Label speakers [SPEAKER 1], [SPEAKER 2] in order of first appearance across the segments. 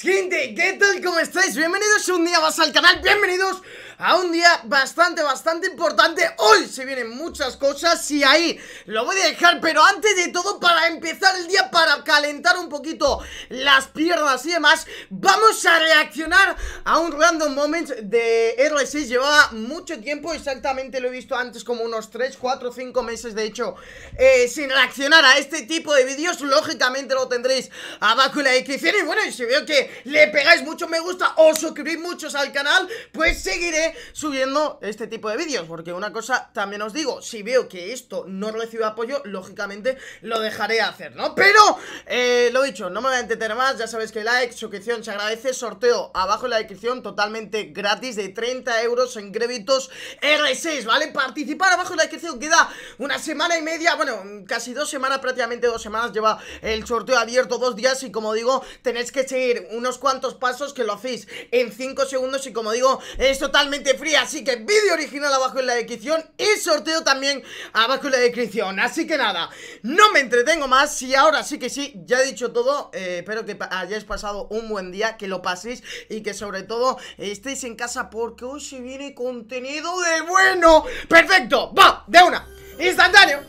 [SPEAKER 1] gente, ¿qué tal? ¿Cómo estáis? Bienvenidos un día más al canal, bienvenidos a un día bastante, bastante importante. Hoy se vienen muchas cosas y ahí lo voy a dejar Pero antes de todo, para empezar el día, para calentar un poquito las piernas y demás Vamos a reaccionar a un random moment de R6 Llevaba mucho tiempo, exactamente lo he visto antes como unos 3, 4, 5 meses de hecho eh, Sin reaccionar a este tipo de vídeos, lógicamente lo tendréis abajo en la descripción. Y bueno, y si veo que le pegáis mucho me gusta o suscribís muchos al canal Pues seguiré subiendo este tipo de vídeos. Porque una cosa también os digo Si veo que esto no recibe apoyo Lógicamente lo dejaré hacer, ¿no? Pero, eh, lo dicho, no me voy a entretener más. Ya sabéis que like, suscripción se agradece. Sorteo abajo en la descripción Totalmente gratis de 30 euros en créditos R6, ¿vale? Participar abajo en la descripción Queda una semana y media Bueno, casi dos semanas, prácticamente dos semanas Lleva el sorteo abierto dos días. Y como digo, tenéis que seguir unos cuantos pasos Que lo hacéis en 5 segundos. Y como digo, es totalmente fría Así que vídeo original abajo en la descripción Y sorteo también abajo en la descripción. Así que nada, no me entretengo más Y ahora sí que sí, ya he dicho todo eh, Espero que hayáis pasado un buen día Que lo paséis y que sobre todo Estéis en casa porque hoy se viene contenido de bueno. Perfecto, va, de una Instantáneo.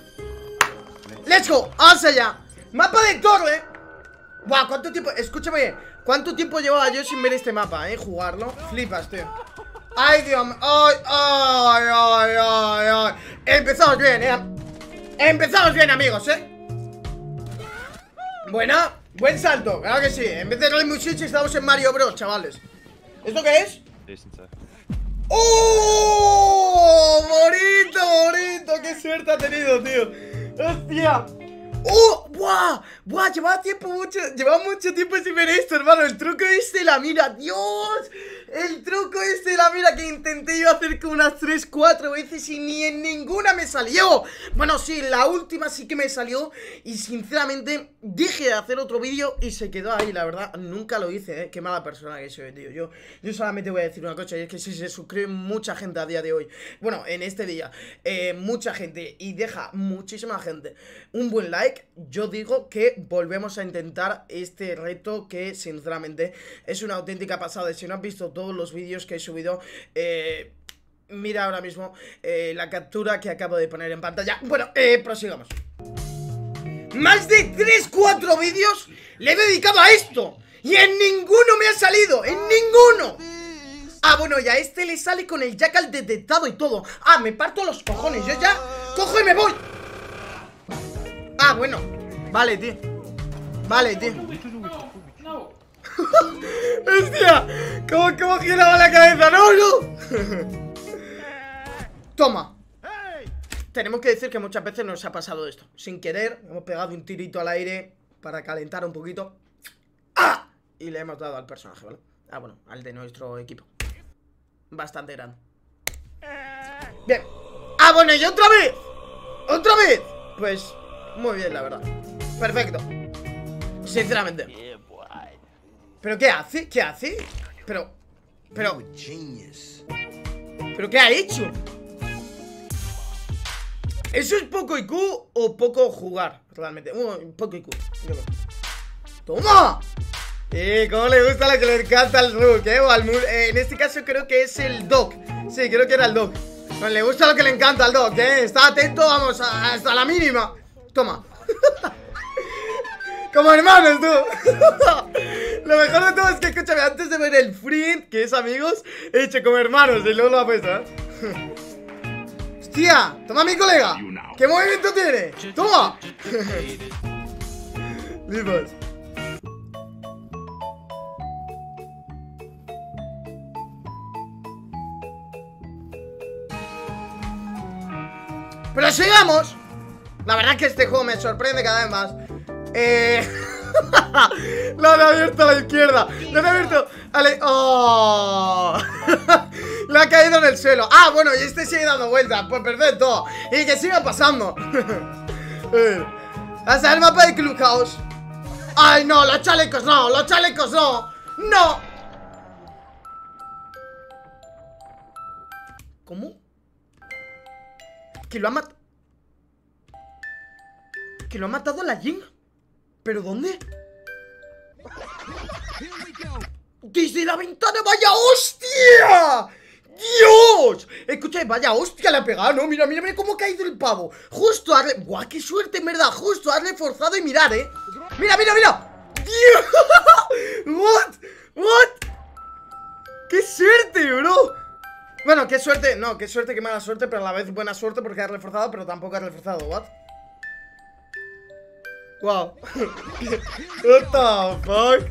[SPEAKER 1] Let's go, vamos allá. Mapa de torre Buah, ¿cuánto tiempo? Escúchame ¿Cuánto tiempo llevaba yo sin ver este mapa, eh? Jugarlo Flipas, tío Ay, Dios mío. Ay, ay, ay, ay, ay. Empezamos bien, eh. Empezamos bien, amigos, eh. Buena. Buen salto, claro que sí. En vez de Rainbow Six estamos en Mario Bros, chavales. ¿Esto qué es? ¡Oh! Bonito, bonito. Qué suerte ha tenido, tío. Hostia. ¡Oh! ¡Buah! ¡Buah! Llevaba tiempo mucho. Llevaba mucho tiempo sin ver esto, hermano. El truco este, la mira. ¡Dios! El truco este la mira que intenté yo hacer como unas 3, 4 veces y ni en ninguna me salió. Bueno, sí, la última sí que me salió y sinceramente dije de hacer otro vídeo y se quedó ahí, la verdad, nunca lo hice, ¿eh? Qué mala persona que soy, tío. Yo, yo solamente voy a decir una cosa y es que si se suscribe mucha gente a día de hoy Bueno, en este día, eh, mucha gente y deja muchísima gente un buen like Yo digo que volvemos a intentar este reto que sinceramente es una auténtica pasada. Si no has visto todo los vídeos que he subido eh, Mira ahora mismo eh, la captura que acabo de poner en pantalla. Bueno, eh, prosigamos. Más de 3-4 vídeos le he dedicado a esto Y en ninguno me ha salido, en ninguno. Ah, bueno, y a este le sale con el jackal detectado y todo. Ah, me parto los cojones, yo ya cojo y me voy. Ah, bueno. Vale, tío. Vale, tío ¡Hostia! ¿Cómo, cómo giraba la cabeza? ¡No, no! Toma Tenemos que decir que muchas veces nos ha pasado esto Sin querer, hemos pegado un tirito al aire Para calentar un poquito ¡Ah! Y le hemos dado al personaje, ¿vale? Ah, bueno, al de nuestro equipo Bastante grande Bien ¡Ah, bueno, y otra vez! ¡Otra vez! Pues, muy bien, la verdad Perfecto Sinceramente ¿Pero qué hace? ¿Qué hace? Pero... Pero... ¿Pero qué ha hecho? ¿Eso es poco IQ o poco jugar? Realmente, poco IQ ¡Toma! Eh, cómo le gusta lo que le encanta al Rook, eh, eh, En este caso creo que es el Doc Sí, creo que era el Doc Le gusta lo que le encanta al Doc, eh Está atento, vamos, hasta la mínima Toma Como hermanos, tú Lo mejor de todo es que, escúchame, antes de ver el friend, que es amigos He hecho como hermanos y luego lo ¿eh? ¡Hostia! ¡Toma mi colega! ¿Qué movimiento tiene? ¡Toma! Vivos Pero sigamos La verdad es que este juego me sorprende cada vez más eh... Lo han abierto a la izquierda Lo han abierto a la... ¡Oh! Le ha caído en el suelo Ah, bueno, y este sigue dando vueltas Pues perfecto Y que siga pasando eh, Hasta el mapa de Clubhouse ¡Ay, no! ¡Los chalecos no! ¡Los chalecos no! ¡No! ¿Cómo? Que lo ha matado Que lo ha matado la Jin ¿Pero dónde? ¡Desde la ventana! ¡Vaya hostia! ¡Dios! Escucha, vaya hostia le ha pegado, ¿no? Mira, mira, mira cómo ha caído el pavo Justo hazle... ¡Buah, qué suerte, en verdad! Justo hazle forzado y mirar, ¿eh? ¡Mira, mira, mira! ¡Dios! ¿What? ¿What? ¡Qué suerte, bro! Bueno, qué suerte, no, qué suerte, qué mala suerte Pero a la vez buena suerte porque ha reforzado Pero tampoco ha reforzado, ¿what? Wow What the fuck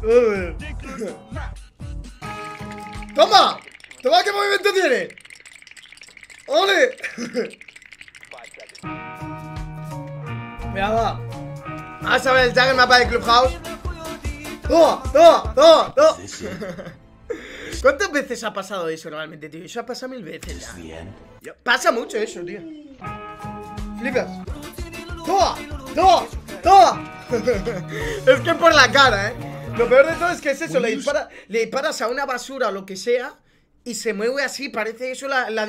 [SPEAKER 1] ¡Toma! ¡Toma qué movimiento tiene! ¡Ole! Mira, va Vamos a ver el mapa del Clubhouse ¡Toma! ¡Toma! ¡Toma! ¡Toma! ¿Cuántas veces ha pasado eso realmente, tío? Eso ha pasado mil veces ya. Pasa mucho eso, tío. Flipas. ¡Toma! ¡Toma! ¡Toma! es que por la cara, ¿eh? Lo peor de todo es que es eso, le, le disparas a una basura o lo que sea y se mueve así, parece eso la, la,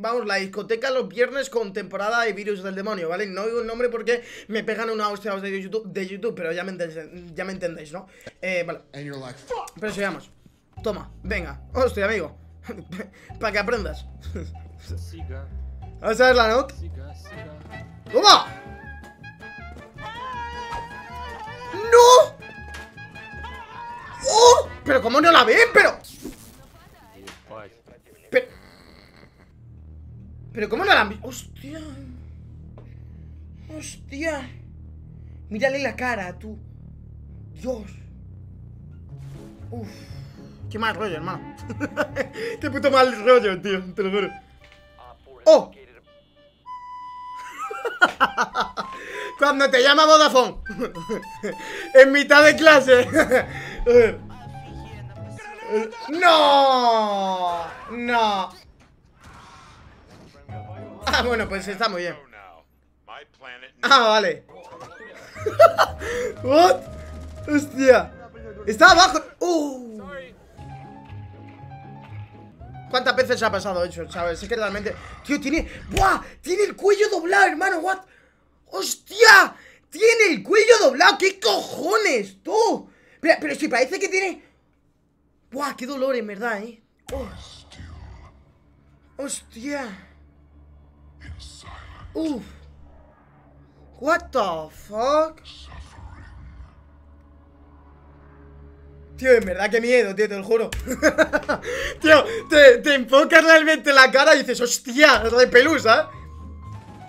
[SPEAKER 1] vamos, la discoteca los viernes con temporada de virus del demonio, ¿vale? No digo el nombre porque me pegan una hostia de YouTube, de YouTube pero ya me, entendéis, ya me entendéis, ¿no? Eh, vale. Pero sigamos. Toma, venga. Hostia, amigo. Para que aprendas. Vamos a ver la note. ¡Toma! ¿Pero cómo no la ven? Pero... Pero... ¿Pero cómo no la ven? ¡Hostia! ¡Hostia! Mírale la cara, tú. Dios. Uf. Qué mal rollo, hermano. Qué puto mal rollo, tío, te lo juro. ¡Oh! Cuando te llama Vodafone En mitad de clase ¡No! ¡No! Ah, bueno, pues está muy bien Ah, vale ¿What? Hostia Está abajo ¡Uh! ¿Cuántas veces ha pasado eso, ¿Sabes? Es que realmente... Tío, tiene... ¡Buah! Tiene el cuello doblado, hermano, ¿what? ¡Hostia! Tiene el cuello doblado, ¿qué cojones, tú? Mira, pero si parece que tiene... ¡Buah! ¡Qué dolor, en verdad, eh! Oh. ¡Hostia! ¡Uf! What the fuck? Tío, en verdad, qué miedo, tío, te lo juro Tío, te, enfocas realmente la cara y dices Hostia, de pelusa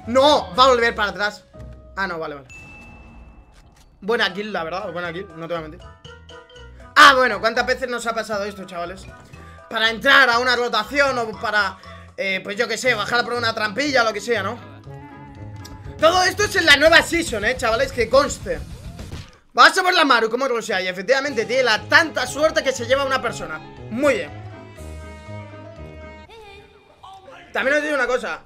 [SPEAKER 1] No, va a volver para atrás Ah, no, vale, vale Buena kill, la verdad, buena kill, no te voy a mentir Ah, bueno, ¿cuántas veces nos ha pasado esto, chavales? Para entrar a una rotación o para, eh, pues yo que sé, bajar por una trampilla, lo que sea, ¿no? Todo esto es en la nueva season, eh, chavales, que conste Vamos a ver la Maru, como lo sea Y efectivamente tiene la tanta suerte que se lleva una persona Muy bien También os digo una cosa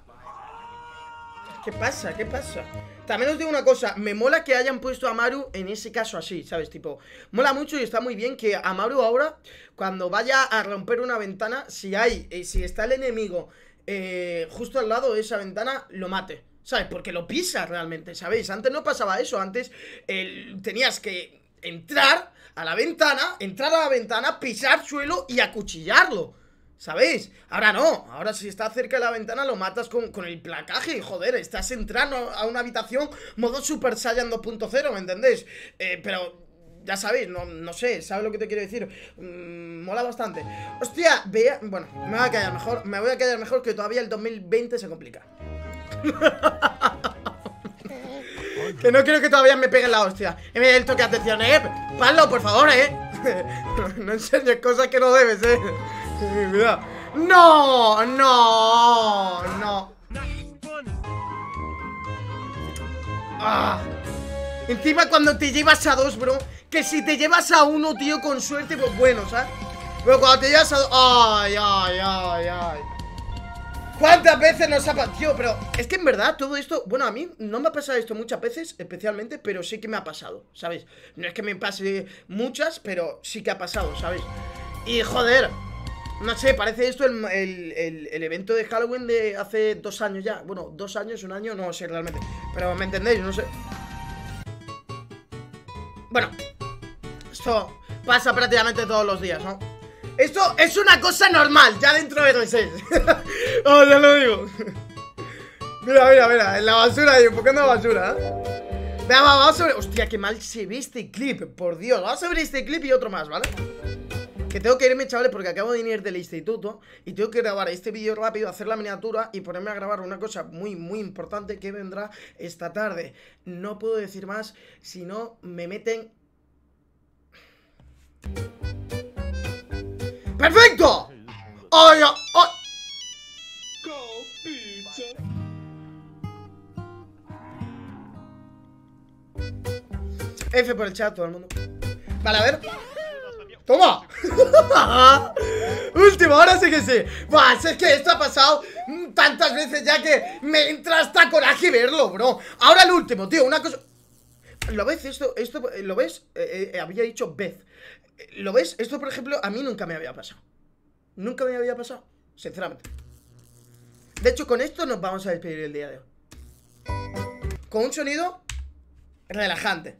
[SPEAKER 1] ¿Qué pasa? ¿Qué pasa? También os digo una cosa, me mola que hayan puesto a Maru en ese caso así, ¿sabes? Tipo, mola mucho y está muy bien que a Maru ahora, cuando vaya a romper una ventana, si hay, eh, si está el enemigo eh, justo al lado de esa ventana, lo mate ¿Sabes? Porque lo pisa realmente, ¿sabéis? Antes no pasaba eso, antes tenías que entrar a la ventana, entrar a la ventana, pisar suelo y acuchillarlo. ¿Sabéis? Ahora no, ahora si está cerca de la ventana lo matas con, el placaje, joder, estás entrando a una habitación modo Super Saiyan 2.0, ¿me entendéis? Eh, pero ya sabéis, no, no, sé, ¿sabes lo que te quiero decir? Mm, mola bastante. Hostia, vea, bueno, me voy a callar mejor, me voy a callar mejor que todavía el 2020 se complica. que no quiero que todavía me peguen la hostia. El toque atención, eh. Pablo, por favor, eh. no enseñes cosas que no debes, eh. No, no, no. Ah. Encima cuando te llevas a dos, bro Que si te llevas a uno, tío, con suerte, pues bueno, ¿sabes? Pero cuando te llevas a dos... Ay, ay, ay, ay ¿Cuántas veces nos ha pasado? Tío, pero es que en verdad todo esto Bueno, a mí no me ha pasado esto muchas veces Especialmente, pero sí que me ha pasado, ¿sabes? No es que me pase muchas, pero sí que ha pasado, ¿sabes? Y joder no sé, parece esto el, el, evento de Halloween de hace dos años ya Bueno, dos años, un año, no sé realmente Pero me entendéis, no sé Bueno Esto pasa prácticamente todos los días, ¿no? Esto es una cosa normal, ya dentro de R6 Oh, ya lo digo Mira, mira, mira, en la basura ahí, un poco de basura, ¿eh? Venga, vamos a ver Hostia, qué mal se ve este clip, por Dios Vamos a ver este clip y otro más, ¿vale? Tengo que irme, chavales, porque acabo de venir del instituto Y tengo que grabar este vídeo rápido, hacer la miniatura Y ponerme a grabar una cosa muy, muy importante Que vendrá esta tarde No puedo decir más, si no me meten ¡Perfecto! ¡Ay, ay! F por el chat, todo el mundo. Vale, a ver. ¡Toma! Último, ahora sí que sí. Buah, es que esto ha pasado tantas veces ya que me entra hasta coraje verlo, bro. Ahora el último, tío, una cosa. ¿Lo ves? Esto, esto, ¿lo ves? Eh, eh, había dicho Beth. ¿Lo ves? Esto, por ejemplo, a mí nunca me había pasado. Nunca me había pasado, sinceramente. De hecho, con esto nos vamos a despedir el día de hoy. Con un sonido relajante.